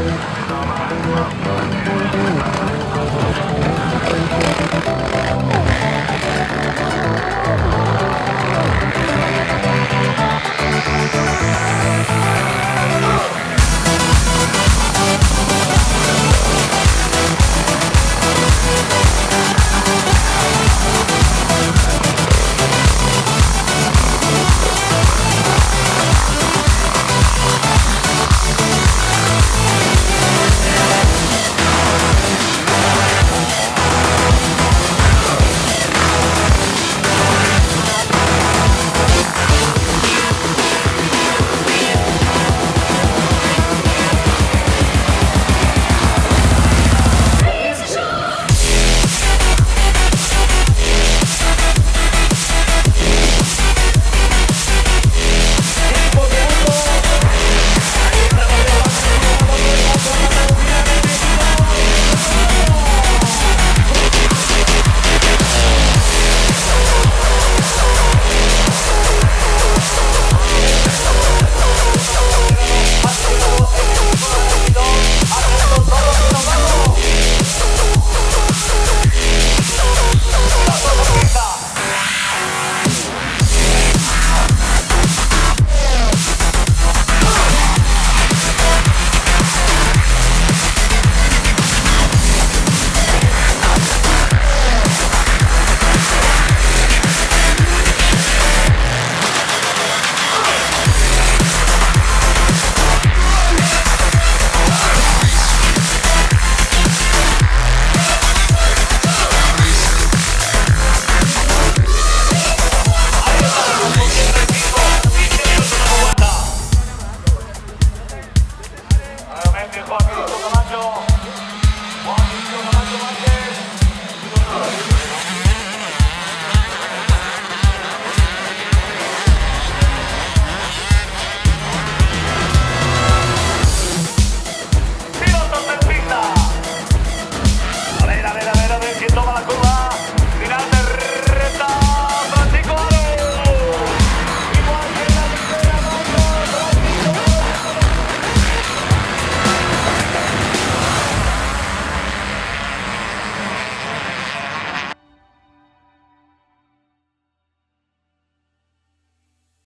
I'm going to go to